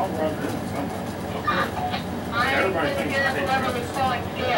I'll run this somewhere. Am Everybody gonna get it's.